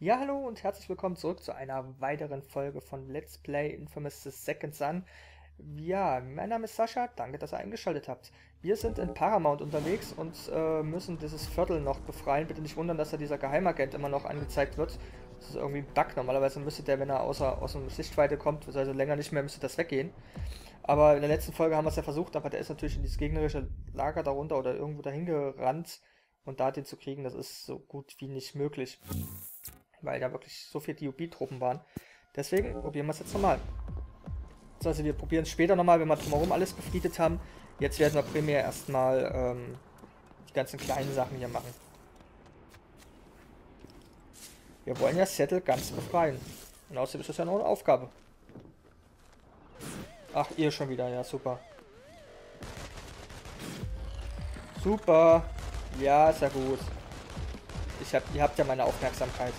Ja, hallo und herzlich willkommen zurück zu einer weiteren Folge von Let's Play Infamous The Second Son. Ja, mein Name ist Sascha, danke, dass ihr eingeschaltet habt. Wir sind in Paramount unterwegs und äh, müssen dieses Viertel noch befreien. Bitte nicht wundern, dass da dieser Geheimagent immer noch angezeigt wird. Das ist irgendwie ein Bug. Normalerweise müsste der, wenn er außer, aus dem Sichtweite kommt, also länger nicht mehr, müsste das weggehen. Aber in der letzten Folge haben wir es ja versucht, aber der ist natürlich in dieses gegnerische Lager darunter oder irgendwo dahin gerannt. Und da den zu kriegen, das ist so gut wie nicht möglich weil da wirklich so viele DOB-Truppen waren. Deswegen probieren wir es jetzt nochmal. Also wir probieren es später nochmal, wenn wir drumherum alles befriedet haben. Jetzt werden wir primär erstmal ähm, die ganzen kleinen Sachen hier machen. Wir wollen ja Settle ganz befreien. Und außerdem ist das ja noch eine Aufgabe. Ach, ihr schon wieder, ja super. Super. Ja, ist ja gut. Ich hab, ihr habt ja meine Aufmerksamkeit.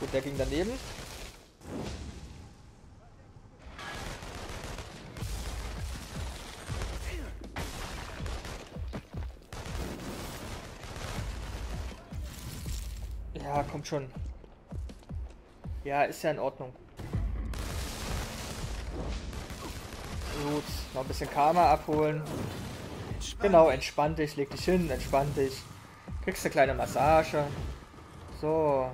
Gut, der ging daneben. Ja, kommt schon. Ja, ist ja in Ordnung. Gut, noch ein bisschen Karma abholen. Entspann genau, entspann dich, leg dich hin, entspann dich. Kriegst eine kleine Massage. So.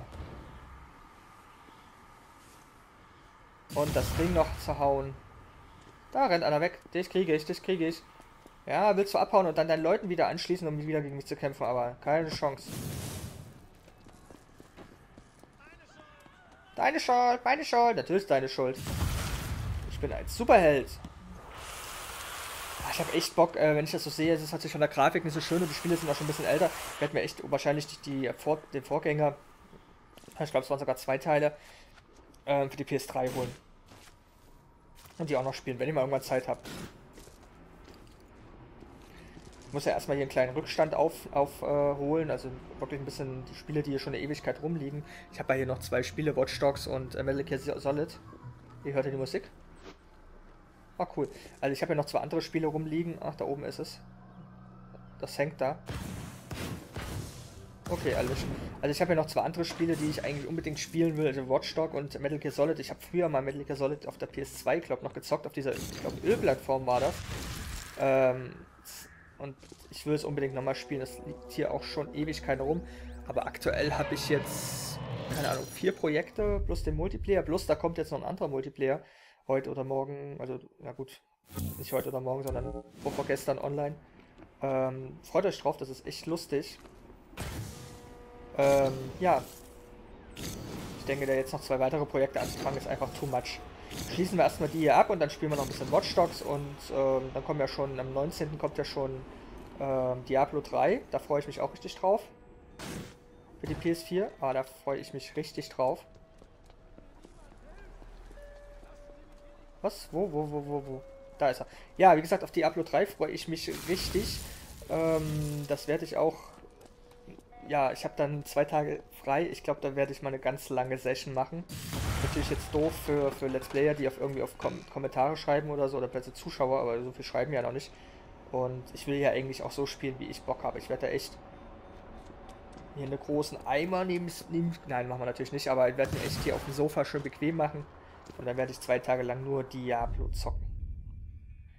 Und das Ding noch zu hauen. Da rennt einer weg. Dich kriege ich, dich kriege ich. Ja, willst du abhauen und dann deinen Leuten wieder anschließen, um wieder gegen mich zu kämpfen, aber keine Chance. Deine Schuld, meine Schuld. Natürlich deine Schuld. Ich bin ein Superheld. Ah, ich habe echt Bock, äh, wenn ich das so sehe, es ist natürlich von der Grafik nicht so schön und die Spiele sind auch schon ein bisschen älter. Ich werde mir echt wahrscheinlich die, die Vor den Vorgänger, ich glaube es waren sogar zwei Teile, äh, für die PS3 holen. Und die auch noch spielen, wenn ich mal irgendwann Zeit habe. Ich muss ja erstmal hier einen kleinen Rückstand aufholen, auf, äh, also wirklich ein bisschen die Spiele, die hier schon eine Ewigkeit rumliegen. Ich habe ja hier noch zwei Spiele, Watch Dogs und äh, Metal Gear Solid. Ihr hört ja die Musik. Ah, cool. Also ich habe ja noch zwei andere Spiele rumliegen. Ach, da oben ist es. Das hängt da. Okay, alles. Also ich habe ja noch zwei andere Spiele, die ich eigentlich unbedingt spielen will, also Watchdog und Metal Gear Solid. Ich habe früher mal Metal Gear Solid auf der PS2, glaube noch gezockt, auf dieser, ich glaube, Ölplattform war das. Ähm, und ich will es unbedingt nochmal spielen. Das liegt hier auch schon Ewigkeiten rum. Aber aktuell habe ich jetzt, keine Ahnung, vier Projekte plus den Multiplayer. Plus da kommt jetzt noch ein anderer Multiplayer. Heute oder morgen, also, ja gut, nicht heute oder morgen, sondern vor, vor gestern online. Ähm, freut euch drauf, das ist echt lustig. Ähm, ja. Ich denke, da jetzt noch zwei weitere Projekte anzufangen, ist einfach too much. Schließen wir erstmal die hier ab und dann spielen wir noch ein bisschen Watch Dogs und ähm, dann kommen ja schon, am 19. kommt ja schon ähm, Diablo 3. Da freue ich mich auch richtig drauf. Für die PS4. Ah, da freue ich mich richtig drauf. Was? Wo, wo, wo, wo, wo? Da ist er. Ja, wie gesagt, auf Diablo 3 freue ich mich richtig. Ähm, das werde ich auch ja, ich habe dann zwei Tage frei. Ich glaube, da werde ich mal eine ganz lange Session machen. Natürlich jetzt doof für, für Let's Player, die auf irgendwie auf Kom Kommentare schreiben oder so, oder plötzlich Zuschauer, aber so viel schreiben ja noch nicht. Und ich will ja eigentlich auch so spielen, wie ich Bock habe. Ich werde da echt hier einen großen Eimer nehmen, nehmen. Nein, machen wir natürlich nicht, aber ich werde mir echt hier auf dem Sofa schön bequem machen. Und dann werde ich zwei Tage lang nur Diablo zocken.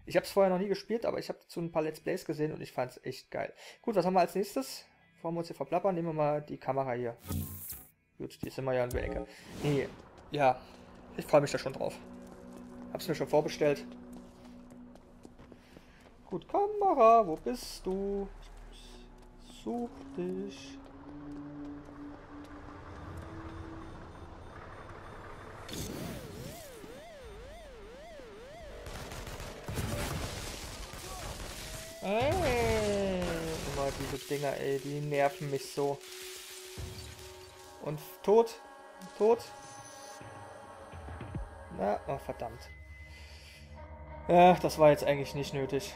Ich habe es vorher noch nie gespielt, aber ich habe dazu ein paar Let's Plays gesehen und ich fand es echt geil. Gut, was haben wir als nächstes? Bevor wir uns hier verplappern, nehmen wir mal die Kamera hier. Gut, die ist immer ja in der Ecke. Nee, ja, ich freue mich da schon drauf. Hab's mir schon vorbestellt. Gut, Kamera, wo bist du? Such dich. Hey diese Dinger, ey, die nerven mich so. Und tot. Tot. Na, oh, verdammt. Ja, das war jetzt eigentlich nicht nötig.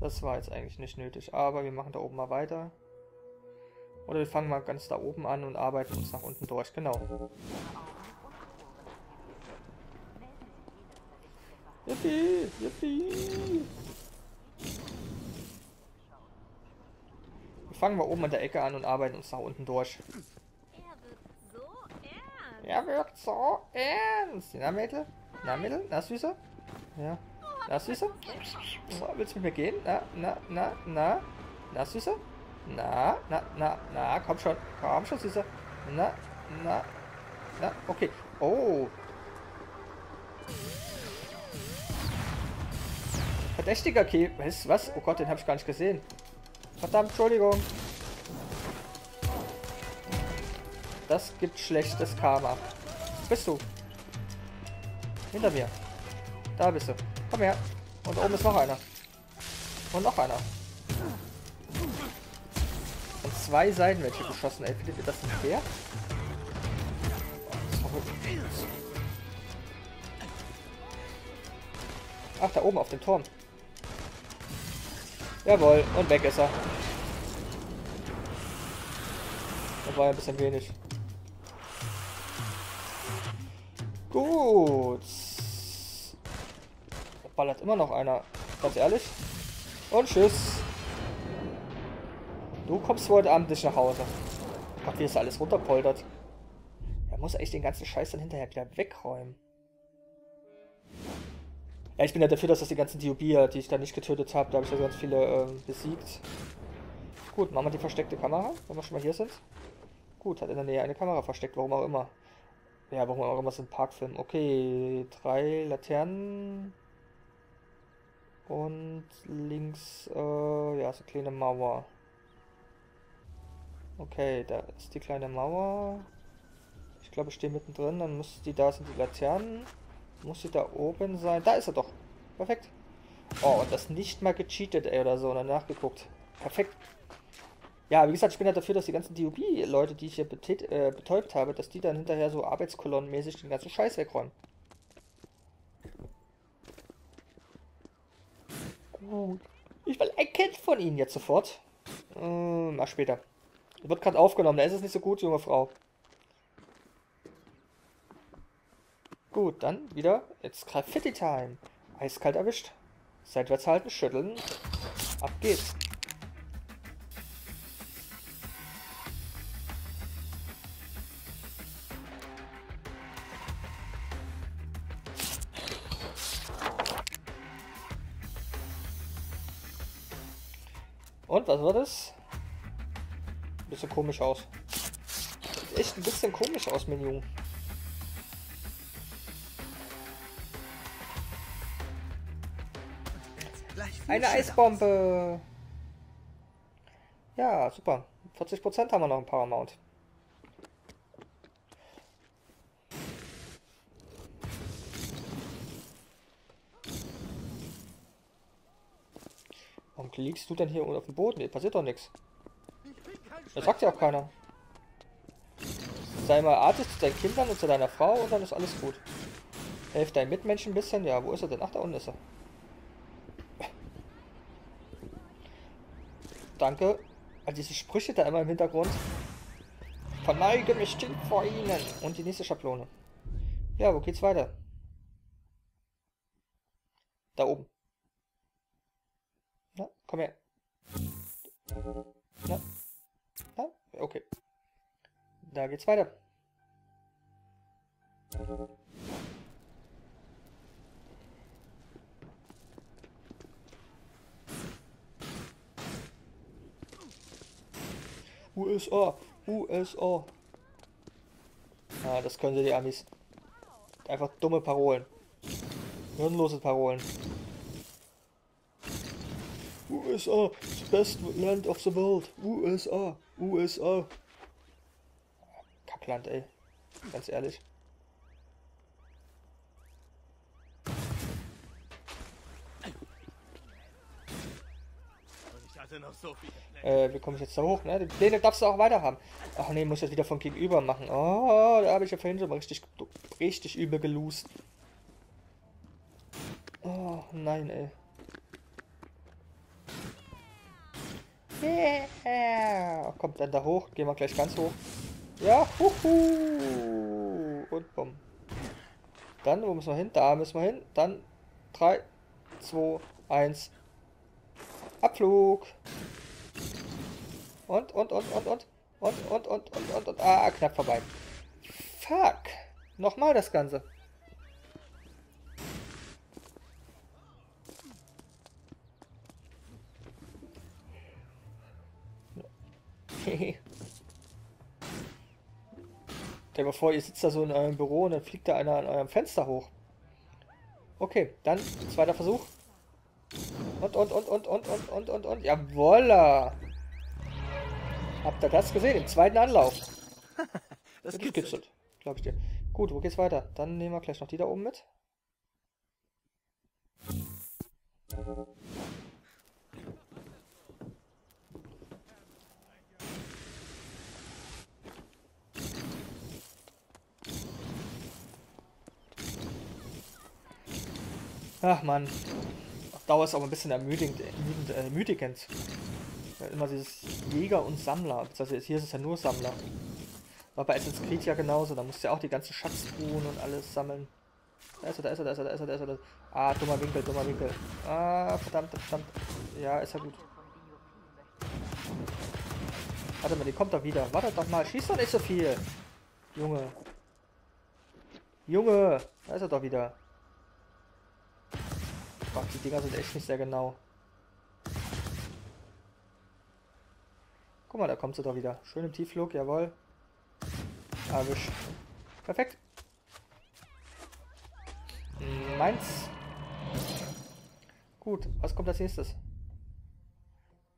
Das war jetzt eigentlich nicht nötig, aber wir machen da oben mal weiter. Oder wir fangen mal ganz da oben an und arbeiten uns nach unten durch, genau. Yippie, yippie. Wir fangen wir oben an der Ecke an und arbeiten uns nach unten durch. Er wirkt so ernst. Na, Mädel? Na, Mädel? Na, Süße? Ja. Na, Süße? Oh, willst du mit mir gehen? Na, na, na, na. Na, Süße? Na, na, na, na. Komm schon. Komm schon, Süße. Na, na, na. Okay. Oh, Verdächtiger Key. Was? Was? Oh Gott, den habe ich gar nicht gesehen. Verdammt, Entschuldigung. Das gibt schlechtes Karma. Bist du? Hinter mir. Da bist du. Komm her. Und oben ist noch einer. Und noch einer. Und zwei Seiten welche geschossen. Ey, findet ihr das nicht fair? Ach, da oben auf dem Turm. Jawohl, und weg ist er. Das war ja ein bisschen wenig. Gut. Da ballert immer noch einer. Ganz ehrlich. Und tschüss. Du kommst heute Abend nicht nach Hause. Gott, wie ist alles runterpoltert. Er muss echt den ganzen Scheiß dann hinterher wieder wegräumen. Ja, ich bin ja dafür, dass das die ganzen Diobia, die ich da nicht getötet habe, da habe ich ja ganz viele ähm, besiegt. Gut, machen wir die versteckte Kamera, wenn wir schon mal hier sind. Gut, hat in der Nähe eine Kamera versteckt, warum auch immer. Ja, warum auch immer ein Parkfilm. Okay, drei Laternen. Und links, äh, ja, so eine kleine Mauer. Okay, da ist die kleine Mauer. Ich glaube, ich stehe mittendrin. Dann muss die, da sind die Laternen. Muss sie da oben sein? Da ist er doch. Perfekt. Oh, und das nicht mal gecheatet, ey, oder so, und dann nachgeguckt. Perfekt. Ja, wie gesagt, ich bin ja dafür, dass die ganzen DOB-Leute, die ich hier äh, betäubt habe, dass die dann hinterher so arbeitskolonnenmäßig den ganzen Scheiß wegräumen. Gut. Ich will ein Kind von Ihnen jetzt sofort. Äh, mach später. Wird gerade aufgenommen, da ist es nicht so gut, junge Frau. Gut, dann wieder. Jetzt Graffiti-Time. Eiskalt erwischt. Seitwärts halten, schütteln. Ab geht's. Und, was war das? Bisschen komisch aus. Sieht echt ein bisschen komisch aus, Menü. Eine Eisbombe. Ja, super. 40% haben wir noch im Paramount. Warum liegst du denn hier auf dem Boden? Hier passiert doch nichts. Das sagt ja auch keiner. Sei mal artig zu deinen Kindern und zu deiner Frau und dann ist alles gut. Helf deinen Mitmenschen ein bisschen. Ja, wo ist er denn? Ach, da unten ist er. Danke. Also diese Sprüche da immer im Hintergrund. Verneige mich still vor Ihnen. Und die nächste Schablone. Ja, wo geht's weiter? Da oben. Na, komm her. Na, na, okay. Da geht's weiter. USA, USA. Ah, das können sie die Amis. Einfach dumme Parolen. Hirnlose Parolen. USA, the best land of the world. USA, USA. Kackland, ey. Ganz ehrlich. Äh, wie komme ich jetzt da hoch, ne? Die Pläne darfst du auch weiter haben. Ach nee, muss das wieder von gegenüber machen. Oh, da habe ich ja vorhin schon mal richtig, richtig übel gelust. Oh, nein, ey. Yeah. Kommt dann da hoch. Gehen wir gleich ganz hoch. Ja, huhu. Und bumm. Dann, wo müssen wir hin? Da müssen wir hin. Dann 3, 2, 1. Abflug. Und, und, und, und, und. Und, und, und, und, und, und. Ah, knapp vorbei. Fuck. Nochmal das Ganze. Stell dir vor, ihr sitzt da so in eurem Büro und dann fliegt da einer an eurem Fenster hoch. Okay, dann zweiter Versuch. Und, und, und, und, und, und, und, und, und. Jawolla! Habt ihr das gesehen? Im zweiten Anlauf. das gekitzelt. Glaube ich dir. Gut, wo geht's weiter? Dann nehmen wir gleich noch die da oben mit. Ach man, Dauer ist aber ein bisschen ermüdigend. ermüdigend, ermüdigend. Ja, immer dieses Jäger und Sammler. Also hier ist es ja nur Sammler. War bei Assassin's Creed ja genauso. Da musst du ja auch die ganzen Schatztruhen und alles sammeln. Da ist er, da ist er, da ist er, da ist er, da ist er. Da. Ah, dummer Winkel, dummer Winkel. Ah, verdammt, verdammt. Ja, ist ja gut. Warte mal, die kommt doch wieder. Warte doch mal, schieß doch nicht so viel. Junge. Junge, da ist er doch wieder. Gott, die Dinger sind echt nicht sehr genau. Guck mal, da kommt sie doch wieder. Schön im Tiefflug, jawohl. Erwischt. Perfekt. Meins. Gut, was kommt als nächstes?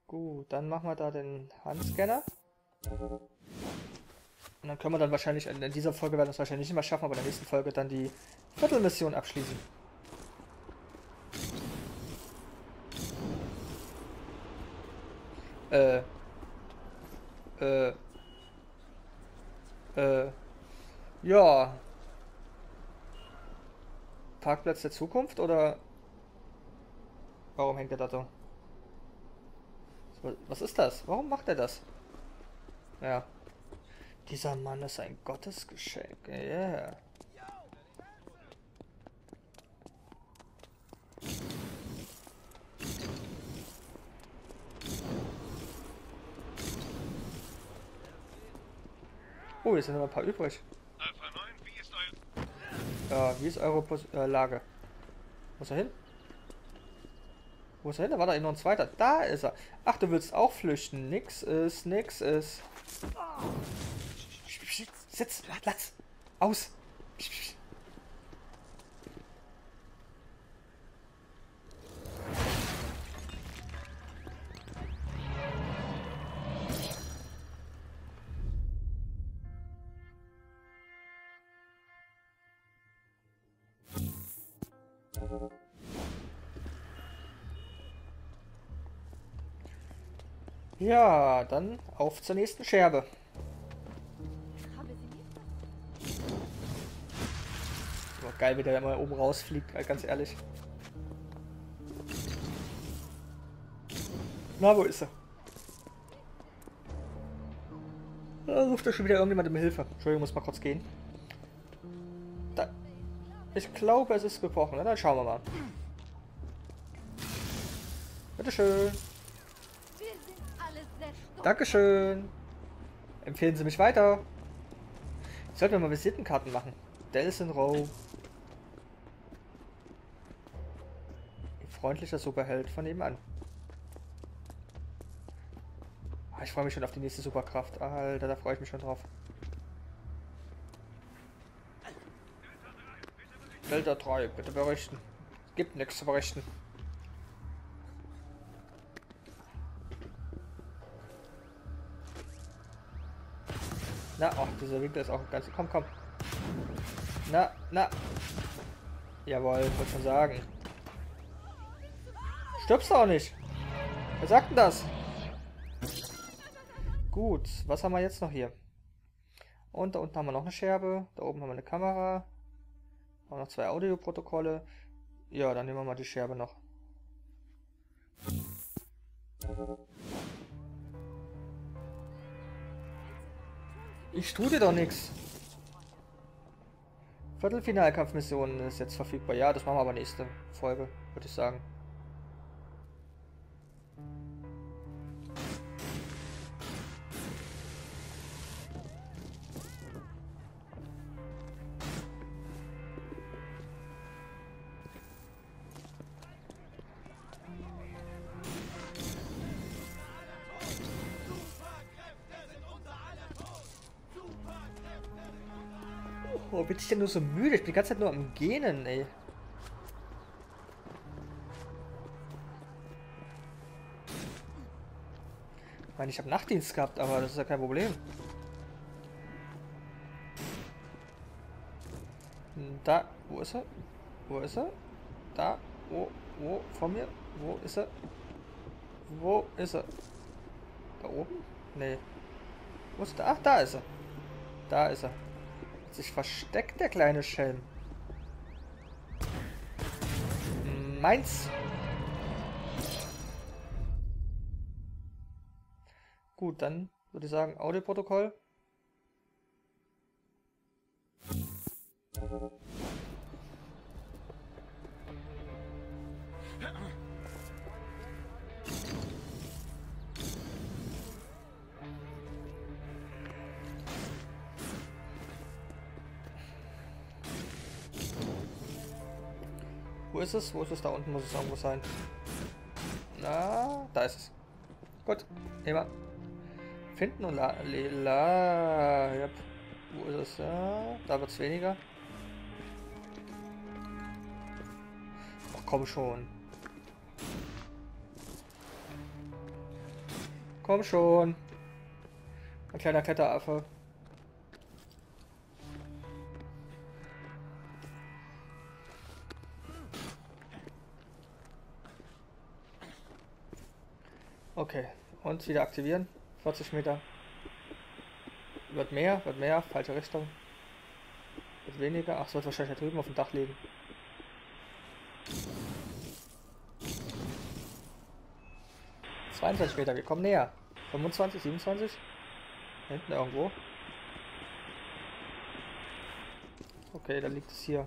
Gut, dann machen wir da den Handscanner. Und dann können wir dann wahrscheinlich, in dieser Folge werden wir es wahrscheinlich nicht mehr schaffen, aber in der nächsten Folge dann die Viertelmission abschließen. Äh. Äh. Äh. Ja. Parkplatz der Zukunft oder warum hängt er da so? Was ist das? Warum macht er das? Ja. Dieser Mann ist ein Gottesgeschenk. Yeah. Oh, jetzt sind noch ein paar übrig. Alpha 9, wie ist euer... Ja, wie ist eure Pos äh, Lage? Wo ist er hin? Wo ist er hin? Da war da noch ein zweiter. Da ist er. Ach, du willst auch flüchten. Nix ist, nix ist. Sitz, Platz. Aus. Ja, dann auf zur nächsten Scherbe. Oh, geil, wie der immer oben rausfliegt, ganz ehrlich. Na, wo ist er? Da ruft er schon wieder irgendjemand um Hilfe. Entschuldigung, muss mal kurz gehen. Da. Ich glaube, es ist gebrochen. Na, dann schauen wir mal. Bitteschön. Dankeschön. Empfehlen Sie mich weiter. Ich sollte mal Visitenkarten machen. Delson Rowe. Freundlicher Superheld von nebenan. Ah, ich freue mich schon auf die nächste Superkraft. Alter, da freue ich mich schon drauf. Delta 3, bitte berichten. Gibt nichts zu berichten. Na, ach, dieser Winkel ist auch ganz... Komm, komm. Na, na. Jawohl, wollte schon sagen. Stirbst du auch nicht. Wer sagt denn das? Gut, was haben wir jetzt noch hier? Und da unten haben wir noch eine Scherbe. Da oben haben wir eine Kamera. Haben noch zwei Audioprotokolle. Ja, dann nehmen wir mal die Scherbe noch. Ich tue dir doch nichts. Viertelfinalkampfmission ist jetzt verfügbar. Ja, das machen wir aber nächste Folge, würde ich sagen. Oh, bin ich denn nur so müde? Ich bin die ganze Zeit nur am Gähnen, ey. Ich meine, ich habe Nachtdienst gehabt, aber das ist ja kein Problem. Da, wo ist er? Wo ist er? Da, wo, wo, vor mir? Wo ist er? Wo ist er? Da oben? Nee. Wo ist er? Ach, da ist er. Da ist er. Sich versteckt, der kleine Schelm. Meins. Gut, dann würde ich sagen, Audioprotokoll. Wo ist es? Wo ist es? Da unten muss es irgendwo sein. Na, da ist es. Gut, immer. Finden und la, la, ja. Wo ist es? Ja, da wird es weniger. Ach komm schon. Komm schon. Ein kleiner Kletteraffe. Okay, und wieder aktivieren. 40 Meter. Wird mehr, wird mehr, falsche Richtung. Wird weniger. Ach, sollte wahrscheinlich da drüben auf dem Dach liegen. ...22 Meter, wir kommen näher. 25, 27? Hinten irgendwo. Okay, dann liegt es hier.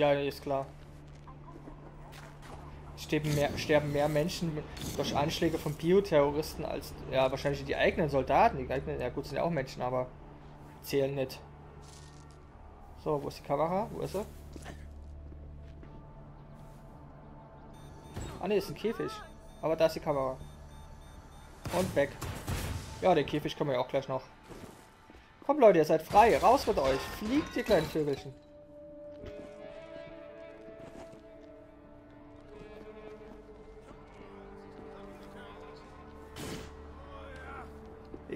Ja, ist klar sterben mehr, sterben mehr Menschen durch Anschläge von Bioterroristen als ja wahrscheinlich die eigenen Soldaten. Die eigenen, ja gut, sind ja auch Menschen, aber zählen nicht. So, wo ist die Kamera? Wo ist sie? Ah ne, ist ein Käfig. Aber da ist die Kamera. Und weg. Ja, den Käfig können wir ja auch gleich noch. Komm Leute, ihr seid frei. Raus mit euch. Fliegt, ihr kleinen Vögelchen.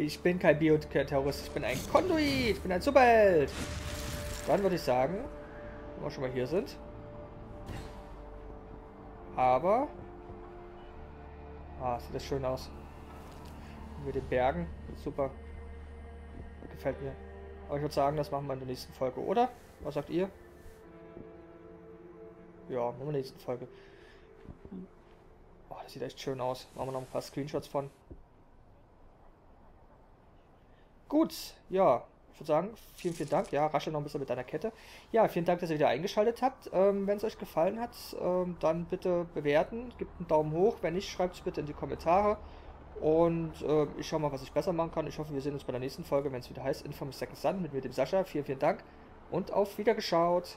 Ich bin kein Bioterrorist, ich bin ein Konduit, ich bin ein Superheld. Dann würde ich sagen, wenn wir schon mal hier sind. Aber... Ah, sieht das schön aus. Mit den Bergen. Super. Gefällt mir. Aber ich würde sagen, das machen wir in der nächsten Folge, oder? Was sagt ihr? Ja, machen wir in der nächsten Folge. Oh, das sieht echt schön aus. Machen wir noch ein paar Screenshots von. Gut, ja, ich würde sagen, vielen, vielen Dank. Ja, rasche noch ein bisschen mit deiner Kette. Ja, vielen Dank, dass ihr wieder eingeschaltet habt. Ähm, wenn es euch gefallen hat, ähm, dann bitte bewerten. Gebt einen Daumen hoch. Wenn nicht, schreibt es bitte in die Kommentare. Und äh, ich schaue mal, was ich besser machen kann. Ich hoffe, wir sehen uns bei der nächsten Folge, wenn es wieder heißt Infamous Second Sun mit mir, dem Sascha. Vielen, vielen Dank und auf Wiedergeschaut.